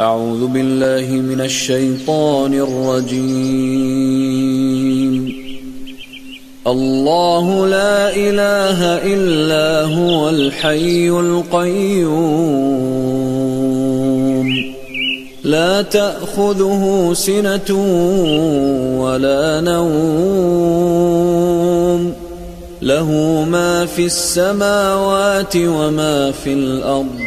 أعوذ بالله من الشيطان الرجيم. الله لا إله إلا هو الحي القيوم. لا تأخذه سنة ولا نوم. له ما في السماوات وما في الأرض.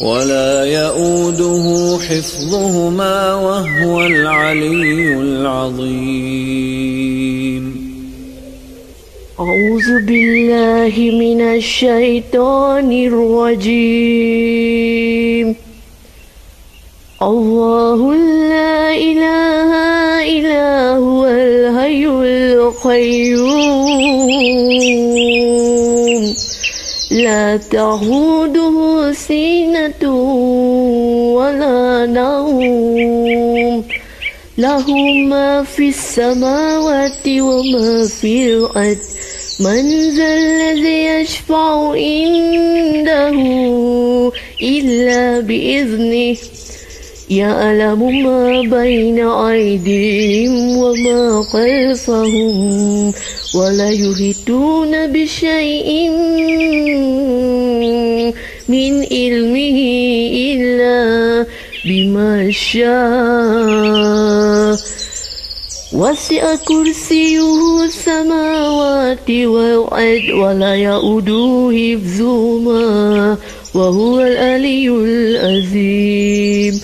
ولا يؤوده حفظهما وهو العلي العظيم. أعوذ بالله من الشيطان الرجيم. الله لا إله إلا هو الحي القيوم. لا تهوده سينة ولا نوم له ما في السماوات وما في الأرض من ذا الذي يشفع عنده إلا بإذنه يعلم ما بين أيديهم وما خلفهم ولا يهتون بشيء من علمه إلا بما شاء. وسع كرسيه السماوات والأرض ولا يؤوده حفظهما وهو العلي العظيم.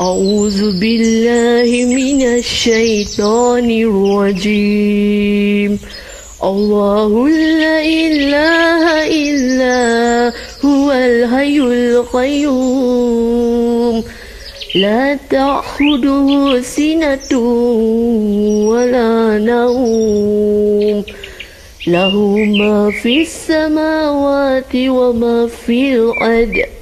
أعوذ بالله من الشيطان الرجيم. الله لا إله إلا هو الحي القيوم. لا تأخذه سنة ولا نوم. له ما في السماوات وما في الأرض.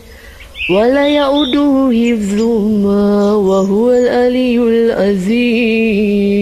ولا يؤده حفظهما وهو العلي العظيم.